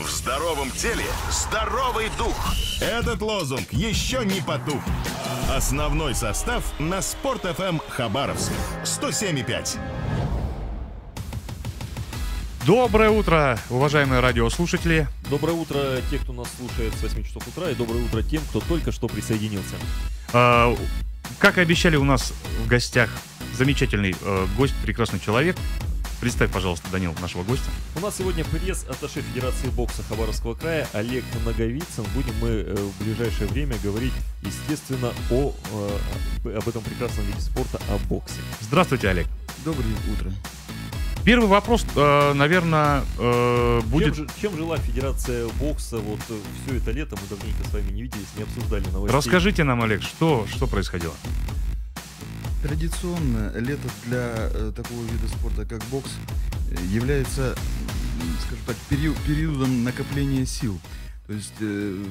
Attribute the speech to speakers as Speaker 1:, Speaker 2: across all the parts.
Speaker 1: В здоровом теле здоровый дух. Этот лозунг еще не потух. Основной состав на Спорт ФМ Хабаровск. 107,5.
Speaker 2: Доброе утро, уважаемые радиослушатели.
Speaker 3: Доброе утро те, кто нас слушает с 8 часов утра, и доброе утро тем, кто только что присоединился.
Speaker 2: А, как и обещали, у нас в гостях замечательный э, гость, прекрасный человек. Представь, пожалуйста, Данил, нашего гостя.
Speaker 3: У нас сегодня пресс-атташе Федерации бокса Хабаровского края Олег Наговицын. Будем мы э, в ближайшее время говорить, естественно, о, э, об этом прекрасном виде спорта, о боксе.
Speaker 2: Здравствуйте, Олег.
Speaker 4: Доброе утро.
Speaker 2: Первый вопрос, э, наверное, будет...
Speaker 3: Чем, же- чем жила Федерация бокса вот все это лето? Мы давненько с вами не виделись, не обсуждали новостей.
Speaker 2: Расскажите нам, Олег, что, что происходило?
Speaker 4: Традиционно лето для э, такого вида спорта, как бокс, э, является, скажем так, период, периодом накопления сил. То есть э,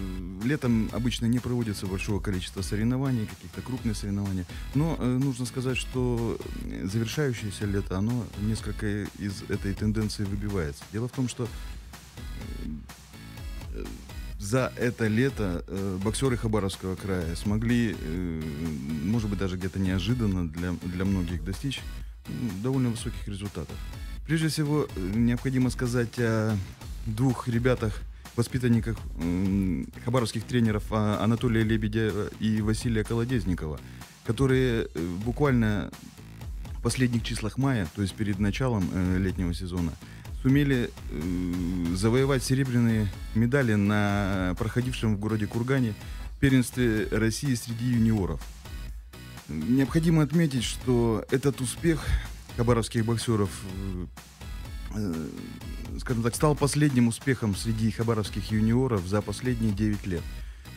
Speaker 4: летом обычно не проводится большого количества соревнований, каких-то крупных соревнований. Но э, нужно сказать, что э, завершающееся лето, оно несколько из этой тенденции выбивается. Дело в том, что э, за это лето э, боксеры Хабаровского края смогли, э, может быть, даже где-то неожиданно для, для многих достичь ну, довольно высоких результатов. Прежде всего, э, необходимо сказать о двух ребятах, воспитанниках м, хабаровских тренеров а, Анатолия Лебедя и Василия Колодезникова, которые э, буквально в последних числах мая, то есть перед началом э, летнего сезона, сумели э, завоевать серебряные медали на проходившем в городе Кургане первенстве России среди юниоров. Необходимо отметить, что этот успех хабаровских боксеров, э, э, скажем так, стал последним успехом среди хабаровских юниоров за последние 9 лет.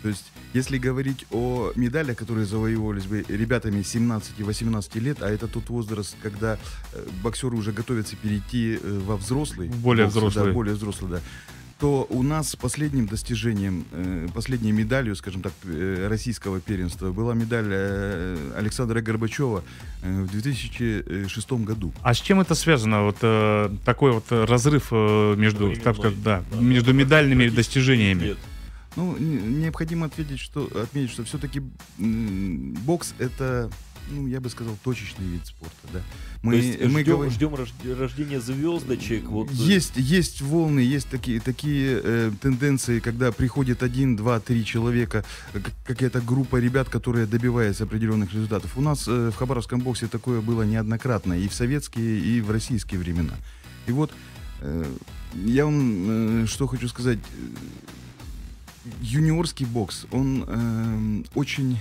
Speaker 4: То есть, если говорить о медалях, которые завоевывались бы ребятами 17 и 18 лет, а это тот возраст, когда э, боксеры уже готовятся перейти э, во взрослый,
Speaker 2: Более
Speaker 4: бокс, да,
Speaker 2: взрослый.
Speaker 4: более взрослый, да, то у нас последним достижением, э, последней медалью, скажем так, российского первенства была медаль Александра Горбачева в 2006 году.
Speaker 2: А с чем это связано? Вот такой вот разрыв между, так сказать, да,
Speaker 3: да,
Speaker 2: между
Speaker 3: да,
Speaker 2: медальными достижениями.
Speaker 3: Нет.
Speaker 4: Ну, не- необходимо ответить, что, отметить, что все-таки бокс это, ну, я бы сказал, точечный вид спорта, да.
Speaker 3: То есть
Speaker 4: мы
Speaker 3: ждем,
Speaker 4: говорим-
Speaker 3: ждем рожд- рождения звездочек. Вот, э,
Speaker 4: Есть, есть волны, есть такие, такие э, тенденции, когда приходит один, два, три человека, э, какая-то группа ребят, которые добиваются определенных результатов. У нас э, в хабаровском боксе такое было неоднократно и в советские, и в российские времена. И вот э, я вам э, что хочу сказать. Юниорский бокс, он э, очень,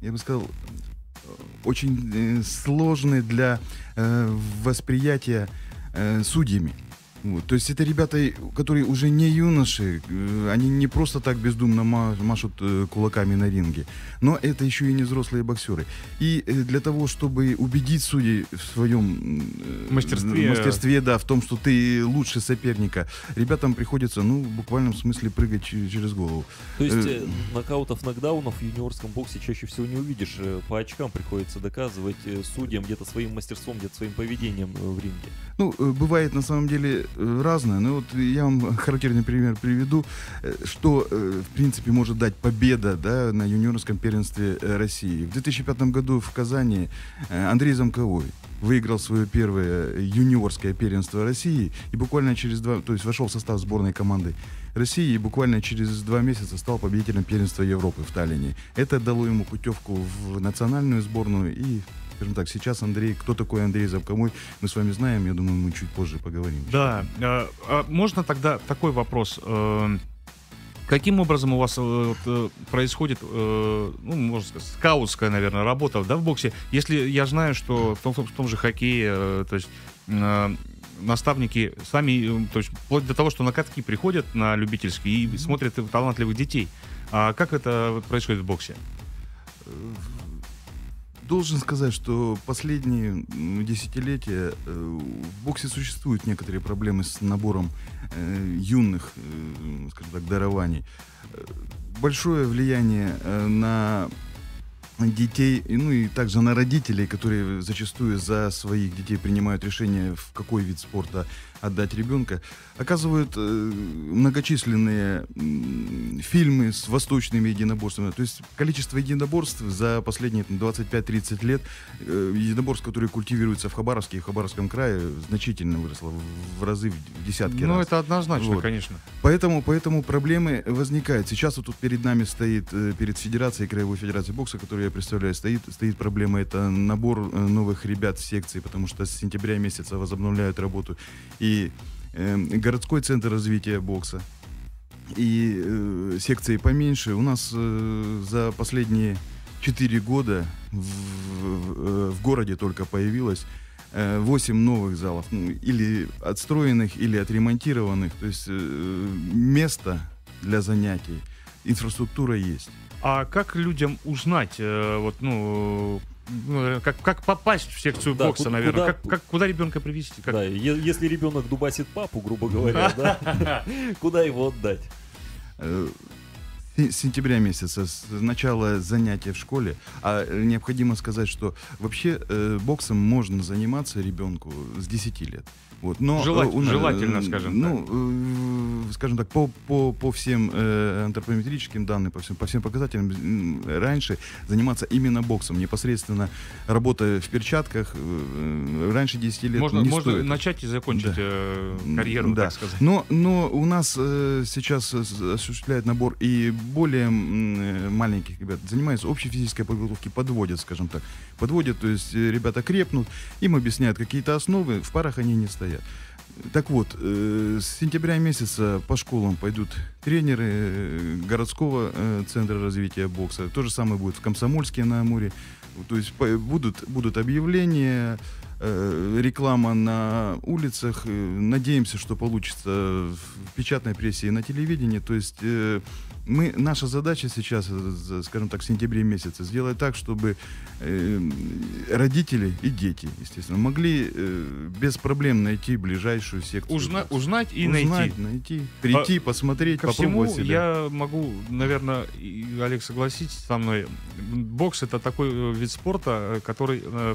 Speaker 4: я бы сказал, э, очень э, сложный для э, восприятия э, судьями. Вот. То есть это ребята, которые уже не юноши, э, они не просто так бездумно ма- машут э, кулаками на ринге, но это еще и не взрослые боксеры. И э, для того, чтобы убедить судей в своем
Speaker 2: Мастерстве.
Speaker 4: мастерстве, да, в том, что ты лучше соперника, ребятам приходится, ну, в буквальном смысле прыгать че- через голову.
Speaker 3: То есть
Speaker 4: Э,
Speaker 3: нокаутов, нокдаунов в юниорском боксе чаще всего не увидишь. По очкам приходится доказывать судьям где-то своим мастерством, где-то своим поведением в ринге.
Speaker 4: Ну, бывает на самом деле разное. Но вот я вам характерный пример приведу, э, что, э, в принципе, может дать победа да, на юниорском первенстве э, России. В 2005 году в Казани э, Андрей Замковой выиграл свое первое юниорское первенство России и буквально через два, то есть вошел в состав сборной команды России и буквально через два месяца стал победителем первенства Европы в Таллине. Это дало ему путевку в национальную сборную и Скажем так, сейчас Андрей, кто такой Андрей Замковой, мы с вами знаем, я думаю, мы чуть позже поговорим.
Speaker 2: Да, э, а можно тогда такой вопрос? э, Каким образом у вас э, вот, происходит, ну, можно сказать, скаутская, наверное, работа, да, в боксе? Если я знаю, что в том, в том же хоккее, то есть наставники сами, э, то есть вплоть до того, что на катки приходят на любительские и смотрят талантливых детей. А как это происходит в боксе?
Speaker 4: Должен сказать, что последние десятилетия э, в боксе существуют некоторые проблемы с набором э, юных, скажем так, дарований. Большое влияние на детей, и, ну и также на родителей, которые зачастую за своих детей принимают решение, в какой вид спорта отдать ребенка, оказывают э, многочисленные фильмы с восточными единоборствами. То есть количество единоборств за последние там, 25-30 лет, э, единоборств, которые культивируются в Хабаровске и в Хабаровском крае, значительно выросло в, в разы, в десятки
Speaker 2: Ну,
Speaker 4: раз.
Speaker 2: это однозначно,
Speaker 4: Вот.
Speaker 2: конечно.
Speaker 4: Поэтому, поэтому проблемы возникают. Сейчас вот тут перед нами стоит, э, перед Федерацией, Краевой Федерацией бокса, которую я представляю, стоит, стоит проблема. Это набор э, новых ребят в секции, потому что с сентября месяца возобновляют работу и э, городской центр развития бокса, и э, секции поменьше. У нас э, за последние 4 года в, в- э, в городе только появилось 8 новых залов, ну, или отстроенных, или отремонтированных. То есть э, место для занятий, инфраструктура есть.
Speaker 2: А как людям узнать, э, вот, ну, ну, как, как попасть в секцию
Speaker 3: Да,
Speaker 2: бокса,
Speaker 3: ку-
Speaker 2: наверное?
Speaker 3: куда-
Speaker 2: Как, как- куда ребенка привести? Как-
Speaker 3: Да, е- если ребенок дубасит папу, грубо говоря, да, куда его отдать?
Speaker 4: Э, с сентября месяца, с начала занятия в школе, а э, необходимо сказать, что вообще э, боксом можно заниматься ребенку с 10 лет. Вот, но,
Speaker 2: Желать-
Speaker 4: э, у на-
Speaker 2: желательно,
Speaker 4: э,
Speaker 2: скажем
Speaker 4: ну, э, скажем так, по, по, по всем э, антропометрическим данным, по всем, по всем показателям, раньше заниматься именно боксом, непосредственно работая в перчатках, э, раньше 10 лет
Speaker 2: можно
Speaker 4: не
Speaker 2: можно
Speaker 4: стоит.
Speaker 2: начать и закончить
Speaker 4: Да.
Speaker 2: э, карьеру,
Speaker 4: Да.
Speaker 2: так сказать.
Speaker 4: Но, но у нас э, сейчас э, осуществляет набор и более э, маленьких ребят. Занимаются общей физической подготовкой, подводят, скажем так. Подводят, то есть э, ребята крепнут, им объясняют какие-то основы, в парах они не стоят. Так вот, э, с сентября месяца по школам пойдут тренеры городского центра развития бокса. То же самое будет в Комсомольске на Амуре. То есть будут, будут объявления, реклама на улицах. Надеемся, что получится в печатной прессе и на телевидении. То есть мы, наша задача сейчас, э, скажем так, в сентябре месяце, сделать так, чтобы э, родители и дети, естественно, могли э, без проблем найти ближайшую секцию.
Speaker 2: Узна- узнать и
Speaker 4: Узнать,
Speaker 2: найти. А
Speaker 4: найти, прийти, посмотреть,
Speaker 2: Ко всему
Speaker 4: попробовать себя.
Speaker 2: я могу, наверное, Олег, согласитесь со мной. Бокс это такой э, вид спорта, э, который, э,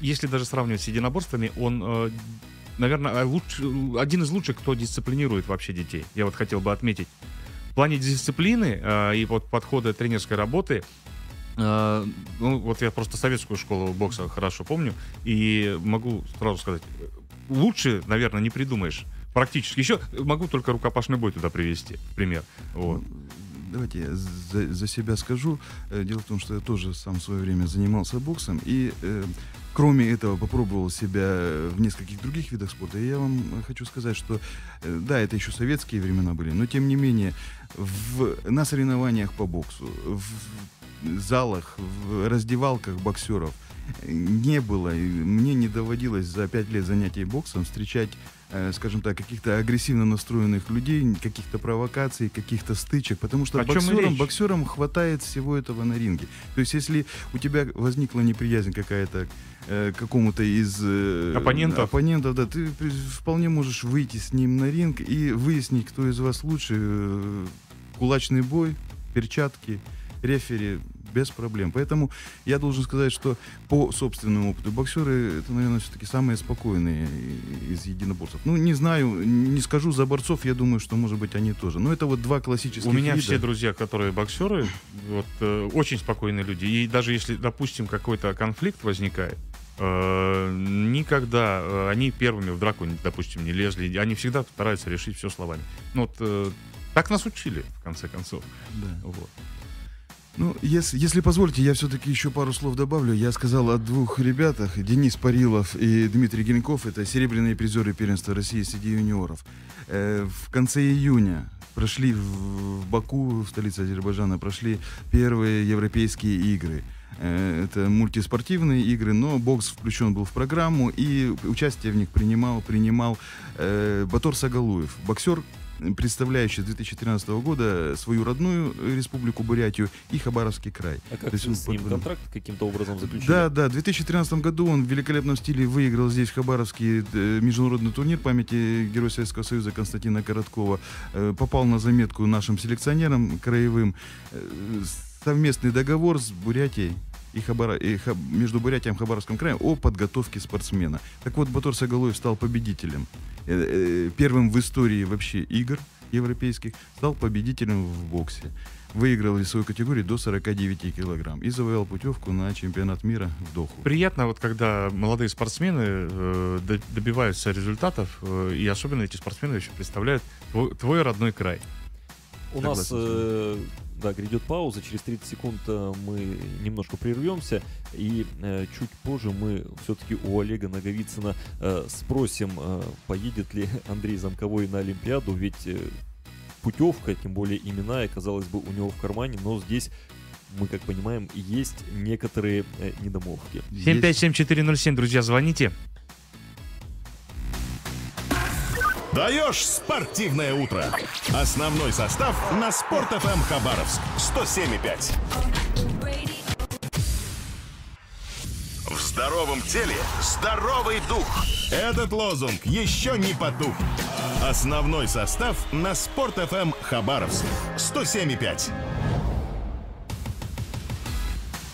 Speaker 2: если даже сравнивать с единоборствами, он, э, наверное, луч- один из лучших, кто дисциплинирует вообще детей. Я вот хотел бы отметить. В плане дисциплины э, и вот подхода тренерской работы, э, ну, вот я просто советскую школу бокса хорошо помню, и могу сразу сказать, лучше, наверное, не придумаешь. Практически. Еще могу только рукопашный бой туда привести, пример. Вот.
Speaker 4: Давайте я за, за себя скажу. Э, Дело в том, что я тоже сам в свое время занимался боксом. И э, кроме этого попробовал себя в нескольких других видах спорта. И я вам э, хочу сказать, что э, да, это еще советские времена были, но тем не менее в, на соревнованиях по боксу, в залах, в раздевалках боксеров не было, мне не доводилось за пять лет занятий боксом встречать скажем так, каких-то агрессивно настроенных людей, каких-то провокаций, каких-то стычек, потому что
Speaker 2: О
Speaker 4: боксерам, боксерам хватает всего этого на ринге. То есть, если у тебя возникла неприязнь какая-то э, к какому-то из э,
Speaker 2: Оппонентов.
Speaker 4: оппонентов, да, ты вполне можешь выйти с ним на ринг и выяснить, кто из вас лучше. э, Кулачный бой, перчатки, рефери без проблем. Поэтому я должен сказать, что по собственному опыту боксеры это, наверное, все-таки самые спокойные из единоборцев. Ну, не знаю, не скажу за борцов, я думаю, что, может быть, они тоже. Но это вот два классических
Speaker 2: У меня
Speaker 4: вида.
Speaker 2: все друзья, которые боксеры, вот, э, очень спокойные люди. И даже если, допустим, какой-то конфликт возникает, э, никогда э, они первыми в драку, допустим, не лезли. Они всегда стараются решить все словами. Ну, вот, э, так нас учили, в конце концов.
Speaker 4: Да.
Speaker 2: Вот.
Speaker 4: Ну, если, если позволите, я все-таки еще пару слов добавлю. Я сказал о двух ребятах, Денис Парилов и Дмитрий Генков. Это серебряные призеры первенства России среди юниоров. Э, в конце июня прошли в, в Баку, в столице Азербайджана, прошли первые европейские игры. Э, Это мультиспортивные игры, но бокс включен был в программу, и участие в них принимал, принимал э, Батор Сагалуев, боксер, представляющий с 2013 года свою родную республику Бурятию и Хабаровский край.
Speaker 3: А как
Speaker 4: То есть
Speaker 3: вы
Speaker 4: он
Speaker 3: с ним контракт каким-то образом заключили?
Speaker 4: Да, да, в 2013 году он в великолепном стиле выиграл здесь, в Хабаровске, э, международный турнир памяти Героя Советского Союза Константина Короткова. Э, Попал на заметку нашим селекционерам краевым. Э, Совместный договор с Бурятией и, Хабара, и Хаб, между Бурятием и Хабаровским краем о подготовке спортсмена. Так вот, Батор Сагалуев стал победителем. Э, э, первым в истории вообще игр европейских стал победителем в боксе. Выиграл весовую категорию до 49 килограмм и завоевал путевку на чемпионат мира в Доху.
Speaker 2: Приятно, вот когда молодые спортсмены э, до- добиваются результатов, э, и особенно эти спортсмены еще представляют твой, твой родной край.
Speaker 3: У нас, э, да, грядет пауза, через 30 секунд э, мы немножко прервемся, и э, чуть позже мы все-таки у Олега Наговицына э, спросим, э, поедет ли Андрей Замковой на Олимпиаду, ведь э, путевка, тем более именная, казалось бы, у него в кармане, но здесь, мы как понимаем, есть некоторые э, недомолвки.
Speaker 2: 757-407, друзья, звоните.
Speaker 1: Даешь спортивное утро. Основной состав на Спорт ФМ Хабаровск 107,5. В здоровом теле здоровый дух. Этот лозунг еще не потух. Основной состав на Спорт ФМ Хабаровск 107,5.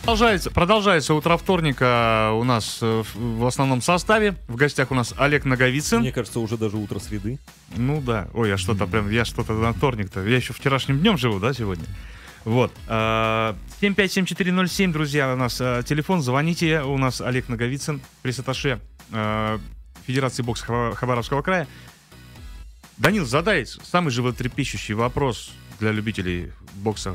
Speaker 2: Продолжается, продолжается утро вторника у нас э, в основном составе. В гостях у нас Олег Наговицын.
Speaker 3: Мне кажется, уже даже утро среды.
Speaker 2: Ну да. Ой, я что-то прям, я что-то на вторник-то. Я еще вчерашним днем живу, да, сегодня? Вот. а, 757-407, друзья, у нас телефон. Звоните. У нас Олег Наговицын, пресс-атташе Федерации бокса Хаба- Хабаровского края. Данил, задай самый животрепещущий вопрос для любителей бокса.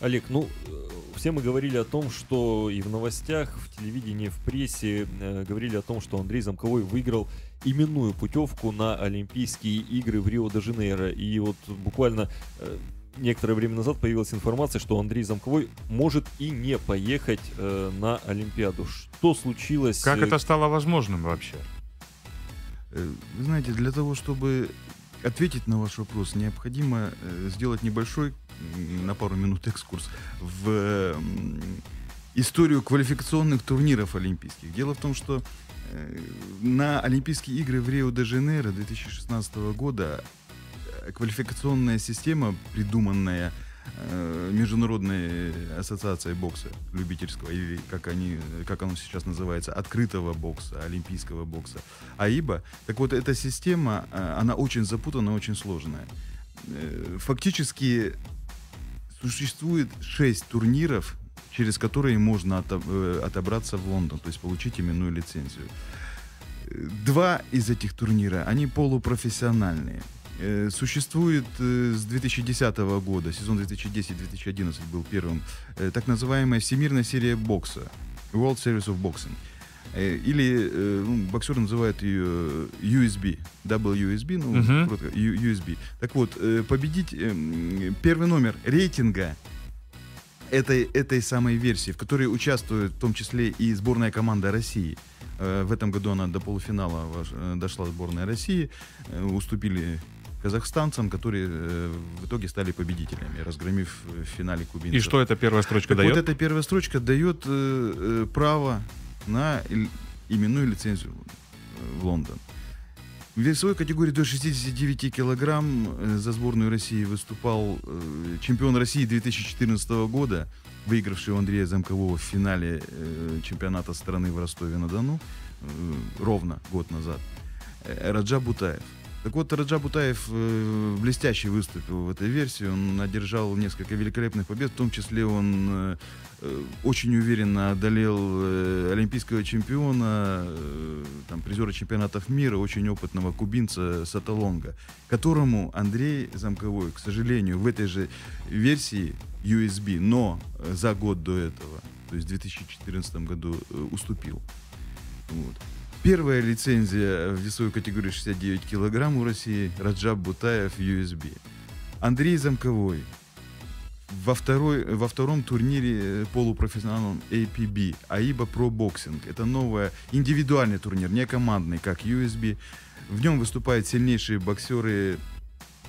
Speaker 3: Олег, ну, э, все мы говорили о том, что и в новостях, в телевидении, в прессе э, говорили о том, что Андрей Замковой выиграл именную путевку на Олимпийские игры в Рио-де-Жанейро. И вот буквально э, некоторое время назад появилась информация, что Андрей Замковой может и не поехать э, на Олимпиаду. Что случилось?
Speaker 2: Как
Speaker 3: э,
Speaker 2: это стало возможным вообще?
Speaker 4: Э, Вы знаете, для того, чтобы ответить на ваш вопрос, необходимо э, сделать небольшой, на пару минут экскурс, в историю квалификационных турниров олимпийских. Дело в том, что э, на Олимпийские игры в Рио-де-Жанейро 2016 года э, квалификационная система, придуманная э, Международной ассоциацией бокса любительского, или как, они, как оно сейчас называется, открытого бокса, олимпийского бокса, АИБа. Так вот, эта система, она очень запутанная, очень сложная. Фактически существует шесть турниров, через которые можно э, отобраться в Лондон, то есть получить именную лицензию. Э, Два из этих турнира, они полупрофессиональные. Э, Существует с 2010 года, сезон 2010-2011 был первым, так называемая Всемирная серия бокса, World Series of Boxing. Э, Или э, ну, боксеры называют ее USB, WSB, ну,
Speaker 2: Мгм.
Speaker 4: коротко, U- USB. Так вот, э, победить э, м, первый номер рейтинга этой, этой самой версии, в которой участвует в том числе и сборная команда России. Э, В этом году она до полуфинала э, дошла сборная России. Э, Уступили казахстанцам, которые э, в итоге стали победителями, разгромив э, в финале кубинцев.
Speaker 2: И что эта первая строчка
Speaker 4: Так
Speaker 2: дает?
Speaker 4: вот эта первая строчка дает э, э, право на именную лицензию в Лондон. В весовой категории до 69 килограмм э, за сборную России выступал э, чемпион России 2014 года, выигравший у Андрея Замкового в финале э, чемпионата страны в Ростове-на-Дону ровно год назад, Раджа Бутаев. Так вот, Раджа Бутаев э, блестяще выступил в этой версии. Он одержал несколько великолепных побед, в том числе он э, э, очень уверенно одолел э, олимпийского чемпиона, э, там, призера чемпионатов мира, очень опытного кубинца Саталонга, которому Андрей Замковой, к сожалению, в этой же версии USB, но за год до этого, то есть в 2014 году, э, уступил. Вот. Первая лицензия в весовой категории 69 килограмм у России Раджаб Бутаев USB. Андрей Замковой во, второй, во втором турнире э, полупрофессиональном APB AIBA Pro Boxing. Это новый индивидуальный турнир, не командный, как USB. В нем выступают сильнейшие боксеры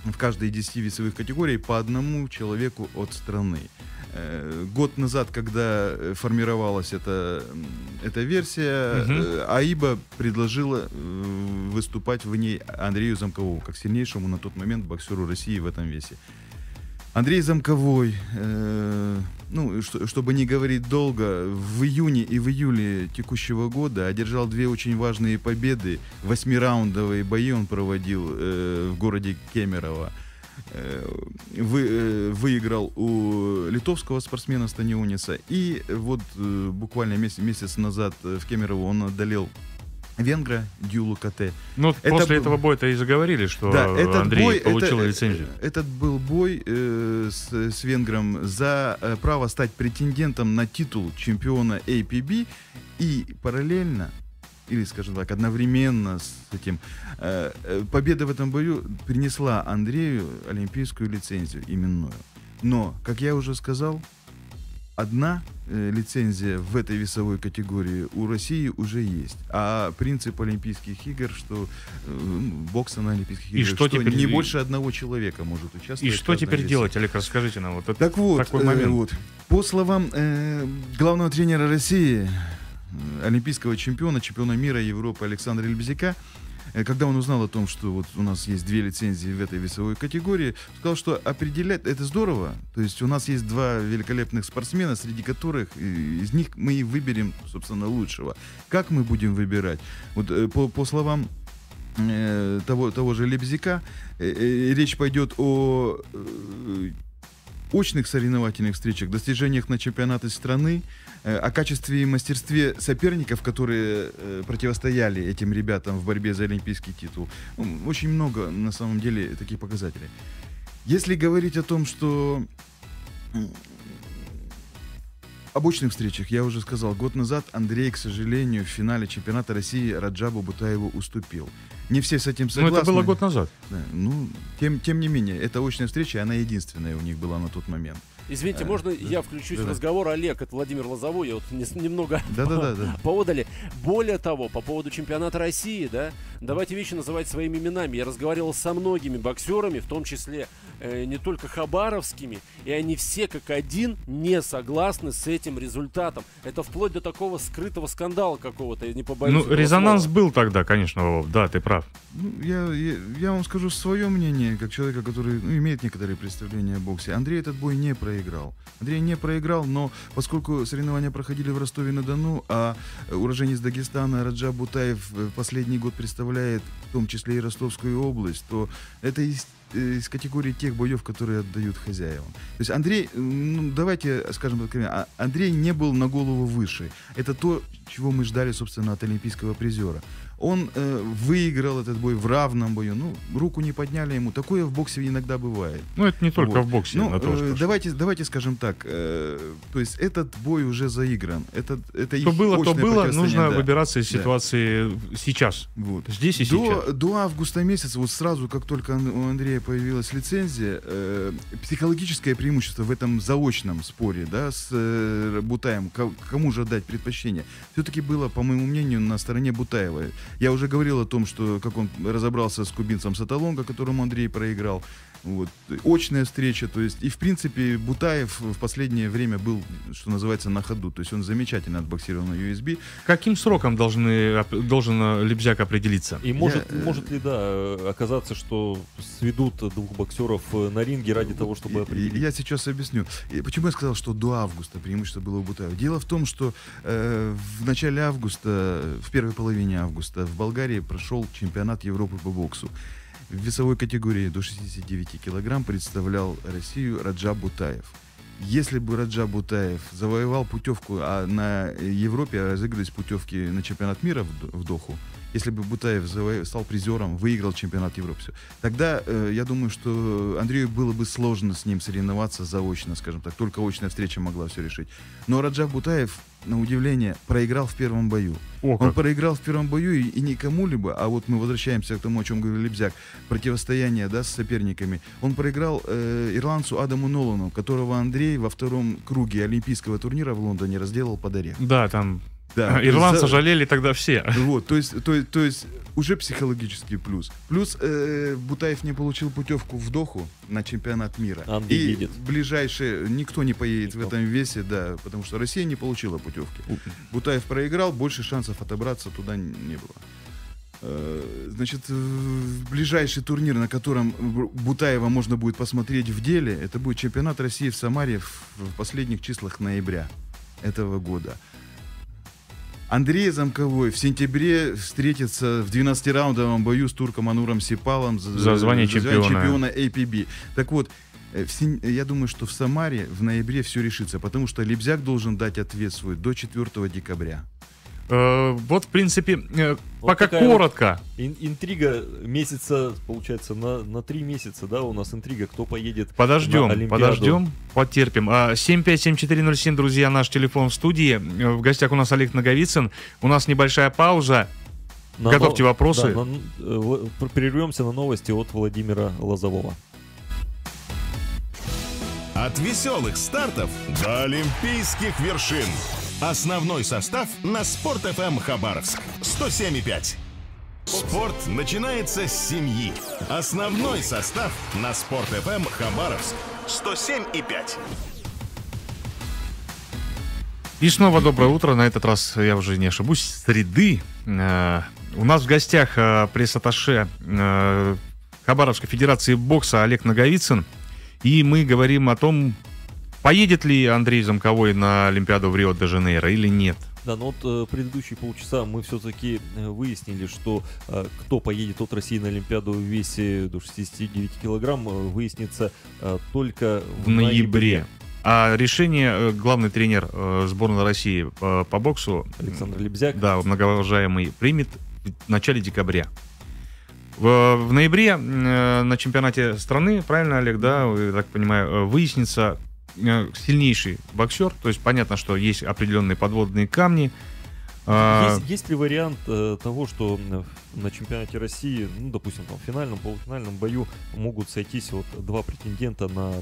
Speaker 4: в каждой из 10 весовых категорий по одному человеку от страны. Э, Год назад, когда э, формировалась эта, эта версия, э, АИБа предложила выступать в ней Андрею Замкову, как сильнейшему на тот момент боксеру России в этом весе. Андрей Замковой, э, ну, что- чтобы не говорить долго, в июне и в июле текущего года одержал две очень важные победы. Восьмираундовые бои он проводил э, в городе Кемерово. Э, вы, э, выиграл у литовского спортсмена Станиониса. И вот э, буквально месяц, месяц назад э, в Кемерово он одолел венгра Дюлу КТ.
Speaker 2: Ну,
Speaker 4: Это
Speaker 2: после
Speaker 4: был-
Speaker 2: этого боя-то и заговорили, что
Speaker 4: Да, этот
Speaker 2: Андрей
Speaker 4: бой,
Speaker 2: получил
Speaker 4: это, э,
Speaker 2: лицензию.
Speaker 4: Этот был бой э, с, с венгром за э, право стать претендентом на титул чемпиона APB и параллельно или, скажем так, одновременно с этим э, э, победа в этом бою принесла Андрею олимпийскую лицензию именную. Но, как я уже сказал, одна э, лицензия в этой весовой категории у России уже есть. А принцип Олимпийских игр, что э, бокса на Олимпийских
Speaker 2: И
Speaker 4: играх,
Speaker 2: что теперь-
Speaker 4: не больше одного человека может участвовать.
Speaker 2: И что теперь
Speaker 4: весе.
Speaker 2: делать, Олег, расскажите нам. Вот это
Speaker 4: Так вот,
Speaker 2: такой
Speaker 4: э,
Speaker 2: момент.
Speaker 4: вот, по словам э, главного тренера России, э, олимпийского чемпиона, чемпиона мира Европы Александра Лебезяка, э, когда он узнал о том, что вот у нас есть две лицензии в этой весовой категории, сказал, что определять это здорово. То есть у нас есть два великолепных спортсмена, среди которых из них мы и выберем, собственно, лучшего. Как мы будем выбирать? Вот э, по, по словам э, того, того же Лебзика, речь пойдет о очных соревновательных встречах, достижениях на чемпионаты страны, э, о качестве и мастерстве соперников, которые э, противостояли этим ребятам в борьбе за олимпийский титул. Ну, Очень много, на самом деле, таких показателей. Если говорить о том, что об очных встречах, я уже сказал, год назад Андрей, к сожалению, в финале чемпионата России Раджабу Бутаеву уступил. Не все с этим
Speaker 2: Ну,
Speaker 4: согласны.
Speaker 2: это было год назад.
Speaker 4: Да, ну, тем, тем не менее, эта очная встреча, она единственная у них была на тот момент.
Speaker 5: Извините,
Speaker 4: Э,
Speaker 5: можно
Speaker 4: да.
Speaker 5: я включусь в разговор? Олег, это Владимир Лозовой, я вот не- немного поодали. Более того, по поводу чемпионата России, да, давайте вещи называть своими именами. Я разговаривал со многими боксерами, в том числе э, не только хабаровскими, и они все как один не согласны с этим результатом. Это вплоть до такого скрытого скандала какого-то, я не побоюсь
Speaker 2: Ну, резонанс
Speaker 5: слова.
Speaker 2: был тогда, конечно, Вов, да, ты прав.
Speaker 4: Ну, я, я, я вам скажу свое мнение, как человека, который ну, имеет некоторые представления о боксе. Андрей этот бой не проиграл. Андрей не проиграл, но поскольку соревнования проходили в Ростове-на-Дону, а уроженец Дагестана Раджа Бутаев э, последний год представляет в том числе и Ростовскую область, то это из, э, из категории тех боев, которые отдают хозяевам. То есть Андрей, ну, давайте скажем так, а- Андрей не был на голову выше. Это то, чего мы ждали, собственно, от олимпийского призера. Он э, выиграл этот бой в равном бою. Ну, руку не подняли ему. Такое в боксе иногда бывает.
Speaker 2: Ну, это не только
Speaker 4: Вот.
Speaker 2: в боксе.
Speaker 4: Ну,
Speaker 2: на то,
Speaker 4: э, давайте, давайте скажем так. э, то есть этот бой уже заигран. Этот, это
Speaker 2: Что было, то было. Нужно
Speaker 4: да.
Speaker 2: выбираться из
Speaker 4: Да.
Speaker 2: ситуации сейчас.
Speaker 4: Вот.
Speaker 2: Здесь и сейчас.
Speaker 4: До, до августа месяца, вот сразу, как только у Андрея появилась лицензия, э, психологическое преимущество в этом заочном споре, да, с э, Бутаем, ко- кому же отдать предпочтение, все-таки было, по моему мнению, на стороне Бутаева. Я уже говорил о том, что как он разобрался с кубинцем Саталонга, которому Андрей проиграл. Вот. Очная встреча, то есть, и в принципе Бутаев в последнее время был, что называется, на ходу. То есть он замечательно отбоксировал на USB.
Speaker 2: Каким сроком должны, должен э, Лебзяк определиться?
Speaker 3: И может,
Speaker 4: э,
Speaker 3: может ли, да, оказаться, что сведут двух боксеров э, на ринге ради того, чтобы определить?
Speaker 4: Я сейчас объясню. И Почему я сказал, что до августа преимущество было у Бутаева? Дело в том, что э, в начале августа, в первой половине августа в Болгарии прошел чемпионат Европы по боксу. В весовой категории до 69 килограмм представлял Россию Раджа Бутаев. Если бы Раджа Бутаев завоевал путевку, а на Европе разыгрывались путевки на чемпионат мира в, Доху, если бы Бутаев заво- стал призером, выиграл чемпионат Европы, всё, тогда э, я думаю, что Андрею было бы сложно с ним соревноваться заочно, скажем так. Только очная встреча могла все решить. Но Раджав Бутаев, на удивление, проиграл в первом бою.
Speaker 2: О,
Speaker 4: Он проиграл в первом бою и, и не кому-либо, а вот мы возвращаемся к тому, о чем говорил Лебзяк, противостояние да, с соперниками. Он проиграл э, ирландцу Адаму Нолану, которого Андрей во втором круге олимпийского турнира в Лондоне разделал под орех.
Speaker 2: Да, там
Speaker 4: Да,
Speaker 2: ирландца
Speaker 4: за-
Speaker 2: жалели тогда все.
Speaker 4: Вот, то есть, то, есть- то есть уже психологический плюс. Плюс э, Бутаев не получил путевку в Доху на чемпионат мира.
Speaker 3: Андрей
Speaker 4: и
Speaker 3: едет.
Speaker 4: ближайшие никто не поедет в
Speaker 3: Никто.
Speaker 4: этом весе, да, потому что Россия не получила путевки. Бутаев проиграл, больше шансов отобраться туда не было. Э, Значит, ближайший турнир, на котором Бу- Бутаева можно будет посмотреть в деле, это будет чемпионат России в Самаре в в последних числах ноября этого года. Андрей Замковой в сентябре встретится в 12-раундовом бою с турком Ануром Сипалом
Speaker 2: За звание чемпиона.
Speaker 4: чемпиона APB. Так вот, э, в я думаю, что в Самаре в ноябре все решится, потому что Лебзяк должен дать ответ свой до 4 декабря.
Speaker 2: Э, вот, в принципе, э,
Speaker 3: Вот
Speaker 2: пока
Speaker 3: вот-
Speaker 2: коротко.
Speaker 3: Ин- интрига месяца, получается, на, на три месяца, да, у нас интрига, кто поедет
Speaker 2: Подождем, подождем, потерпим. А, 757-407, друзья, наш телефон в студии. Э, В гостях у нас Олег Наговицын. У нас небольшая пауза.
Speaker 3: На
Speaker 2: Готовьте вопросы.
Speaker 3: да, на- прервемся на новости от Владимира Лозового.
Speaker 1: От веселых стартов до олимпийских вершин. Основной состав на Спорт ФМ Хабаровск 107,5. Спорт начинается с семьи. Основной состав на Спорт ФМ Хабаровск 107,5.
Speaker 2: И снова доброе утро. На этот раз, я уже не ошибусь, среды. Э, У нас в гостях э, пресс-атташе э, Хабаровской Федерации бокса Олег Наговицын. И мы говорим о том, поедет ли Андрей Замковой на Олимпиаду в Рио-де-Жанейро или нет.
Speaker 3: Да, но вот э, предыдущие полчаса мы все-таки выяснили, что э, кто поедет от России на Олимпиаду в весе до 69 килограмм, э, выяснится э, только в,
Speaker 2: в ноябре. А решение э, главный тренер э, сборной России э, по боксу
Speaker 3: Александр Лебзяк.
Speaker 2: да, многоуважаемый, примет в начале декабря. В, в ноябре э, на чемпионате страны, правильно, Олег, да, я так понимаю, э, выяснится э, сильнейший боксер. То есть понятно, что есть определенные подводные камни. А,
Speaker 3: Есть, есть ли вариант э, того, что на чемпионате России, ну, допустим, там, в финальном, полуфинальном бою могут сойтись вот два претендента на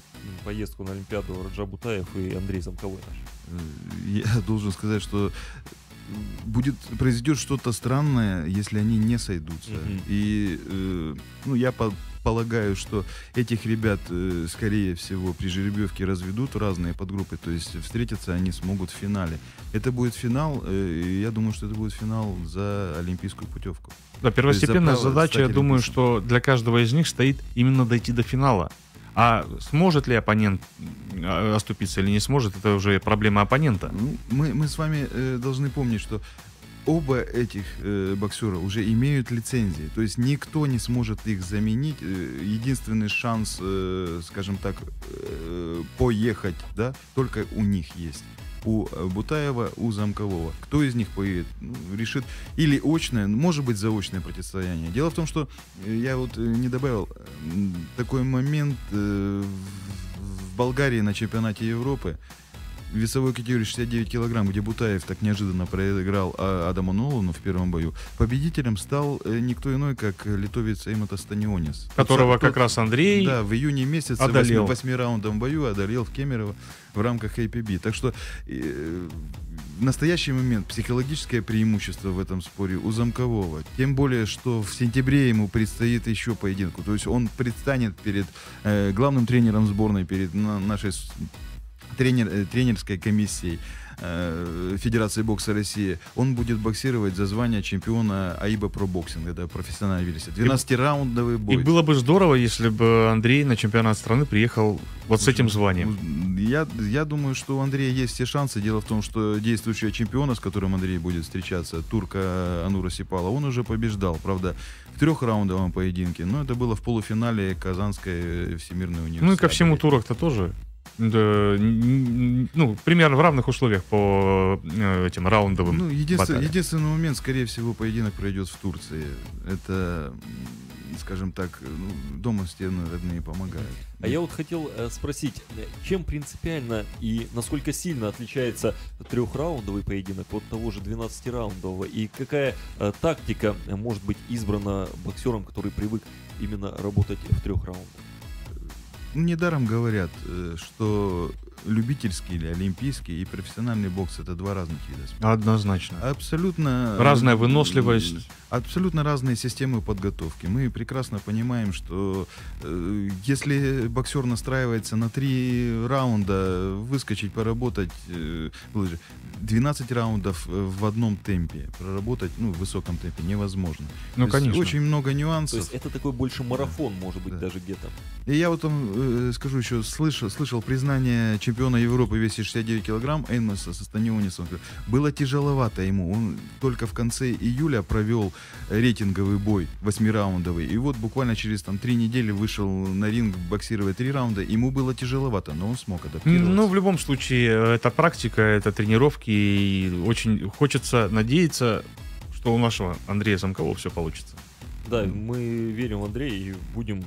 Speaker 3: поездку на Олимпиаду Раджа Бутаев и Андрей Замковой наш?
Speaker 4: Э, Я должен сказать, что будет произойдет что-то странное, если они не сойдутся.
Speaker 3: Мгм.
Speaker 4: И э, ну, я по- полагаю, что этих ребят, э, скорее всего, при жеребьевке разведут разные подгруппы, то есть встретиться они смогут в финале. Это будет финал, э, и я думаю, что это будет финал за олимпийскую путевку.
Speaker 2: Да, первостепенная задача, я думаю, что для каждого из них стоит именно дойти до финала. А сможет ли оппонент э, оступиться или не сможет, это уже проблема оппонента.
Speaker 4: Ну, мы, мы с вами э, должны помнить, что оба этих э, боксера уже имеют лицензии. То есть никто не сможет их заменить. Э, единственный шанс, э, скажем так, э, поехать, да, только у них есть. У э, Бутаева, у Замкового. Кто из них поедет, ну, решит. Или очное, может быть, заочное противостояние. Дело в том, что э, я вот не добавил такой момент э, в Болгарии на чемпионате Европы весовой категории 69 килограмм, где Бутаев так неожиданно проиграл а, Адаму Нолану в первом бою, победителем стал э, никто иной, как литовец Эймота Станионис.
Speaker 2: Которого
Speaker 4: Тот-
Speaker 2: как раз Андрей
Speaker 4: Да, в июне месяце
Speaker 2: одолел.
Speaker 4: в восьмираундовом бою одолел в Кемерово в рамках APB. Так что э, в настоящий момент психологическое преимущество в этом споре у Замкового. Тем более, что в сентябре ему предстоит еще поединку. То есть он предстанет перед э, главным тренером сборной, перед на- нашей тренер, э, тренерской комиссией э, Федерации бокса России. Он будет боксировать за звание чемпиона AIBA Pro Boxing. Это профессиональная версия. 12-раундовый бой.
Speaker 2: И было бы здорово, если бы Андрей на чемпионат страны приехал вот с этим званием.
Speaker 4: Я, я думаю, что у Андрея есть все шансы. Дело в том, что действующего чемпиона, с которым Андрей будет встречаться, турка Ондера Сипала, он уже побеждал. Правда, в трехраундовом поединке. Но это было в полуфинале Казанской э, Всемирной универсиады.
Speaker 2: Ну и ко всему турок-то тоже. Ну, примерно в равных условиях по э, этим раундовым.
Speaker 4: Ну, единственный,
Speaker 2: баталиям.
Speaker 4: единственный момент, скорее всего, поединок пройдет в Турции. Это, скажем так, ну, дома стены родные помогают.
Speaker 3: А я вот хотел э, спросить, чем принципиально и насколько сильно отличается трехраундовый поединок от того же 12-раундового? И какая э, тактика может быть избрана боксером, который привык именно работать в трех раундах?
Speaker 4: Недаром говорят, э, что любительский или олимпийский и профессиональный бокс это два разных вида спорта.
Speaker 2: Однозначно.
Speaker 4: Абсолютно
Speaker 2: Разная выносливость.
Speaker 4: Абсолютно разные системы подготовки. Мы прекрасно понимаем, что э, если боксер настраивается на три раунда, выскочить, поработать, э, было же 12 раундов э, в одном темпе, проработать ну, в высоком темпе невозможно.
Speaker 2: Ну,
Speaker 4: То есть
Speaker 2: конечно.
Speaker 4: Очень много
Speaker 3: То
Speaker 4: нюансов.
Speaker 3: есть это такой больше марафон, может быть,
Speaker 4: Да.
Speaker 3: даже где-то.
Speaker 4: И я вот там э, скажу еще, слышал, слышал признание чемпиона Европы в весе 69 килограмм Эйнмаса со Станионисом. Было тяжеловато ему. Он только в конце июля провел рейтинговый бой, восьмираундовый. И вот буквально через там три недели вышел на ринг боксировать три раунда. Ему было тяжеловато, но он смог адаптироваться.
Speaker 2: Ну, в любом случае, это практика, это тренировки, и очень хочется надеяться, что у нашего Андрея Замкова все получится.
Speaker 3: Да, мы верим в Андрея и будем...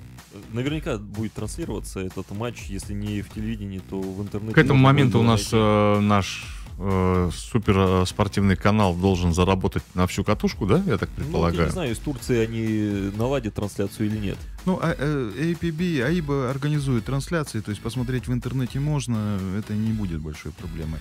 Speaker 3: Наверняка будет транслироваться этот матч, если не в телевидении, то в интернете.
Speaker 2: К этому моменту у нас э, наш э, супер э, спортивный канал должен заработать на всю катушку, да, я так
Speaker 3: Ну, я
Speaker 2: предполагаю?
Speaker 3: не знаю, из Турции они наладят трансляцию или нет.
Speaker 4: Ну, а, э, APB, AIBA организует трансляции, то есть посмотреть в интернете можно, это не будет большой проблемой.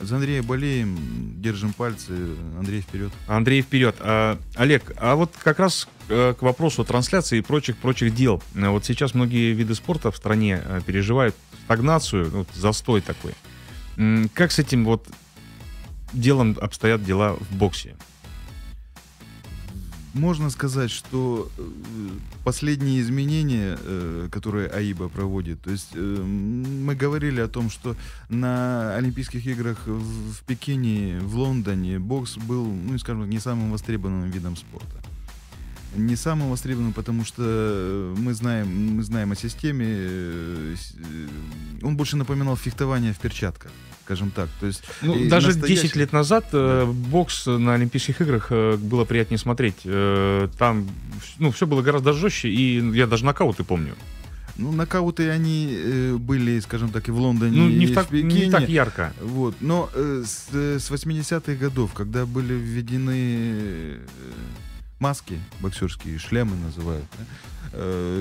Speaker 4: За Андрея болеем, держим пальцы, Андрей вперед.
Speaker 2: Андрей, вперед. А, Олег, а вот как раз э, к вопросу трансляции и прочих-прочих дел. Э, Вот сейчас многие виды спорта в стране переживают стагнацию, вот застой такой. Как с этим вот делом обстоят дела в боксе?
Speaker 4: Можно сказать, что э, последние изменения, э, которые АИБа проводит, то есть э, мы говорили о том, что на Олимпийских играх в Пекине, в Лондоне бокс был, ну, скажем не самым востребованным видом спорта. Не самым востребованным, потому что мы знаем, мы знаем о системе. Он больше напоминал фехтование в перчатках, скажем так. То есть
Speaker 2: Ну, даже
Speaker 4: настоящий-
Speaker 2: 10 лет назад э, бокс на Олимпийских играх э, было приятнее смотреть. Э, там ну, все было гораздо жестче, и я даже нокауты помню.
Speaker 4: Ну, нокауты они э, были, скажем так, и в Лондоне,
Speaker 2: Ну, не,
Speaker 4: и
Speaker 2: в так,
Speaker 4: в
Speaker 2: не
Speaker 4: Пекине.
Speaker 2: так ярко.
Speaker 4: Вот. Но э, с, э, с 80-х годов, когда были введены э, маски боксерские, шлемы называют, да,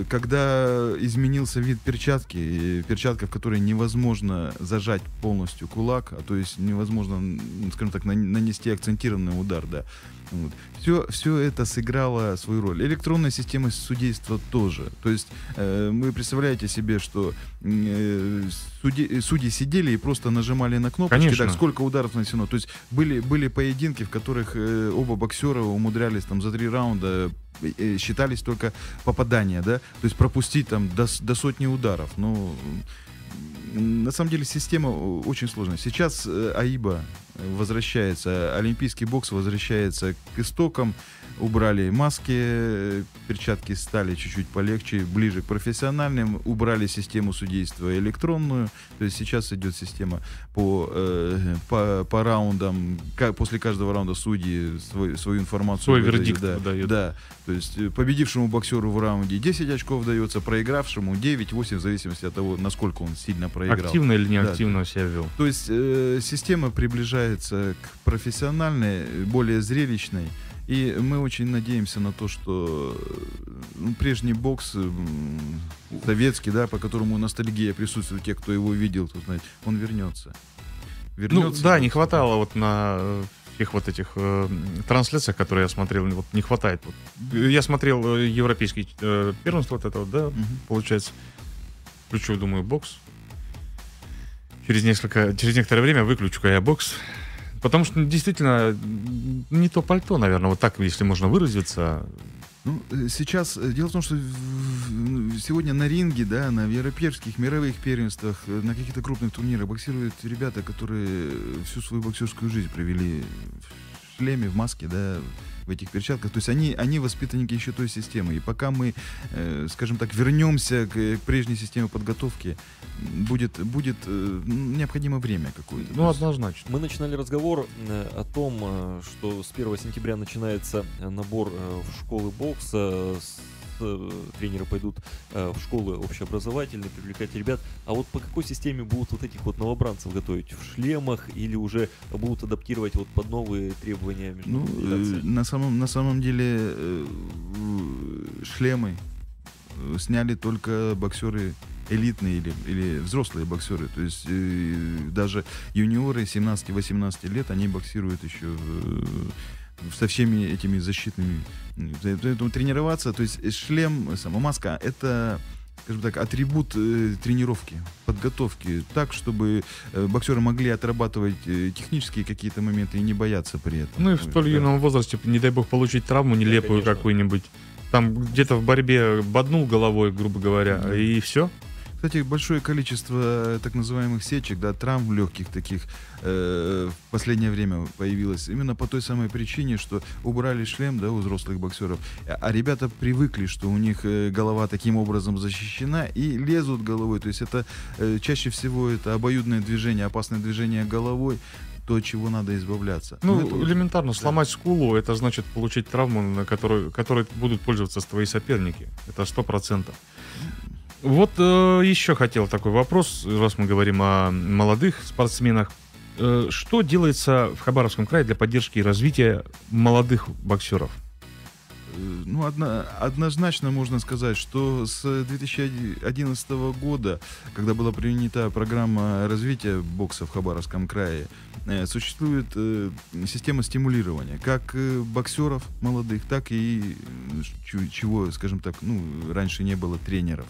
Speaker 4: когда изменился вид перчатки, перчатка, в которой невозможно зажать полностью кулак, а то есть невозможно, скажем так, нан- нанести акцентированный удар, да. Вот. Все, все это сыграло свою роль. Электронная система судейства тоже. То есть э, вы представляете себе, что э, э, судьи сидели и просто нажимали на кнопочки,
Speaker 2: Конечно.
Speaker 4: так сколько ударов нанесено. То есть были, были поединки, в которых э, оба боксера умудрялись там за три раунда э, э, считались только попадания, да, то есть пропустить там до, до сотни ударов. Ну, на самом деле система о- очень сложная. Сейчас э, АИБа возвращается, олимпийский бокс возвращается к истокам, убрали маски, перчатки стали чуть-чуть полегче, ближе к профессиональным, убрали систему судейства электронную, то есть сейчас идет система по, э, по, по раундам, Ка- после каждого раунда судьи свой- свою информацию
Speaker 2: Свой
Speaker 4: выдают,
Speaker 2: вердикт
Speaker 4: да,
Speaker 2: выдают.
Speaker 4: да, то есть э, победившему боксеру в раунде 10 очков дается, проигравшему 9-8 в зависимости от того, насколько он сильно проиграл.
Speaker 2: Активно или
Speaker 4: Да.
Speaker 2: неактивно себя вел.
Speaker 4: То есть э, система приближается к профессиональной, э, более зрелищной. И мы очень надеемся на то, что э, ну, прежний бокс э, советский, да, по которому ностальгия присутствует у тех, кто его видел, кто знает, он вернется.
Speaker 2: Ну
Speaker 4: Вернется.
Speaker 2: да, не хватало вот на э, всех вот этих э, трансляциях, которые я смотрел, вот не хватает. Вот. Я смотрел э, европейский э, первенство вот это вот, да,
Speaker 4: Мгм.
Speaker 2: получается. Включу, думаю, бокс. Через несколько, через некоторое время выключу-ка я бокс. Потому что ну, действительно не то пальто, наверное, вот так, если можно выразиться.
Speaker 4: Ну, э, сейчас э, дело в том, что сегодня на ринге, да, на европейских мировых первенствах, э, на каких-то крупных турнирах боксируют ребята, которые всю свою боксерскую жизнь провели в шлеме, в маске, да, в этих перчатках. То есть они, они воспитанники еще той системы. И пока мы, э, скажем так, вернемся к, к прежней системе подготовки, будет, будет э, необходимо время какое-то.
Speaker 2: Ну, однозначно.
Speaker 3: Мы начинали разговор э, о том, э, что с 1 сентября начинается э, набор э, в школы бокса. с- э, Тренеры пойдут э, в школы общеобразовательные, привлекать ребят. А вот по какой системе будут вот этих вот новобранцев готовить? В шлемах или уже будут адаптировать вот под новые требования
Speaker 4: Ну, э, на самом на самом деле э, шлемы э, сняли только боксеры элитные или, или взрослые боксеры. То есть э, даже юниоры 17-18 лет, они боксируют еще в, со всеми этими защитными. Поэтому тренироваться, то есть шлем, сама маска, это скажем так, атрибут э, тренировки, подготовки, так, чтобы э, боксеры могли отрабатывать э, технические какие-то моменты и не бояться при этом.
Speaker 2: Ну и в столь
Speaker 4: Да.
Speaker 2: юном возрасте, не дай бог, получить травму нелепую
Speaker 3: конечно.
Speaker 2: какую-нибудь. Там где-то в борьбе боднул головой, грубо говоря,
Speaker 4: Да.
Speaker 2: и все.
Speaker 4: Кстати, большое количество э, так называемых сечек, да, травм легких таких э, в последнее время появилось именно по той самой причине, что убрали шлем, да, у взрослых боксеров, а а ребята привыкли, что у них э, голова таким образом защищена и лезут головой. То есть это э, чаще всего это обоюдное движение, опасное движение головой, то, чего надо избавляться.
Speaker 2: Ну,
Speaker 4: это-
Speaker 2: элементарно, сломать скулу, это значит получить травму, на которой, которой будут пользоваться твои соперники. Это сто процентов. Вот э, еще хотел такой вопрос, раз мы говорим о молодых спортсменах. Э, что делается в Хабаровском крае для поддержки и развития молодых боксеров?
Speaker 4: Э, Ну, одно- однозначно можно сказать, что с 2011 года, когда была принята программа развития бокса в Хабаровском крае, э, существует э, система стимулирования как э, боксеров молодых, так и чего, скажем так, ну, раньше не было тренеров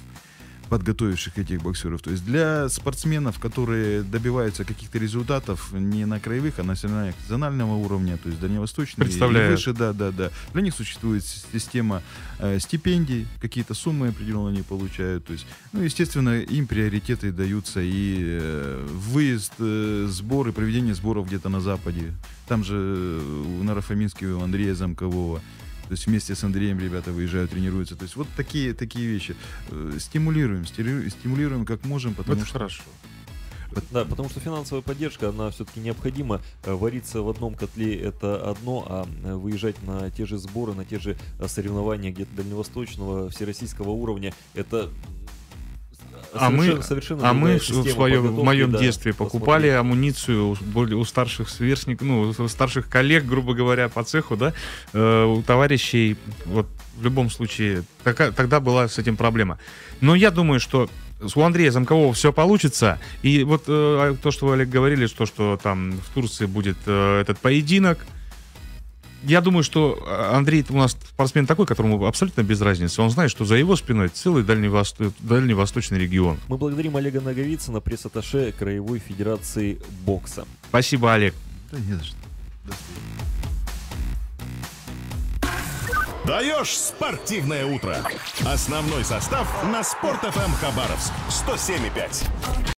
Speaker 4: подготовивших этих боксеров. То есть для спортсменов, которые добиваются каких-то результатов не на краевых, а на национального уровня, то есть дальневосточные и
Speaker 2: Представляю.
Speaker 4: выше, да, да, да. Для них существует система э, стипендий, какие-то суммы определенные они получают. То есть, ну, естественно, им приоритеты даются и э, выезд, э, сборы, проведение сборов где-то на Западе. Там же э, у Нарафамински, у Андрея Замкового. То есть вместе с Андреем ребята выезжают, тренируются. То есть вот такие, такие вещи. Э, Стимулируем, стимулируем как можем, потому
Speaker 2: это
Speaker 4: что...
Speaker 2: хорошо.
Speaker 3: Да, потому что финансовая поддержка, она все-таки необходима. Э, Вариться в одном котле это одно, а э, выезжать на те же сборы, на те же соревнования где-то дальневосточного, всероссийского уровня, это
Speaker 2: А мы-
Speaker 3: совершенно,
Speaker 2: А мы в, своем, в моем
Speaker 3: да,
Speaker 2: детстве покупали
Speaker 3: посмотреть.
Speaker 2: амуницию у, более- у старших сверстников, ну, у старших коллег, грубо говоря, по цеху, да, э, у товарищей. Вот в любом случае, така- тогда была с этим проблема. Но я думаю, что у Андрея Замкового все получится. И вот э, то, что вы, Олег, говорили, что, что там в Турции будет э, этот поединок. Я думаю, что э, Андрей у нас спортсмен такой, которому абсолютно без разницы. Он знает, что за его спиной целый дальневосто- дальневосточный регион.
Speaker 3: Мы благодарим Олега Наговицына, пресс-атташе Краевой Федерации бокса.
Speaker 2: Спасибо, Олег.
Speaker 4: Да не за что. До свидания.
Speaker 1: Даешь спортивное утро. Основной состав на Спорт ФМ Хабаровск 107,5.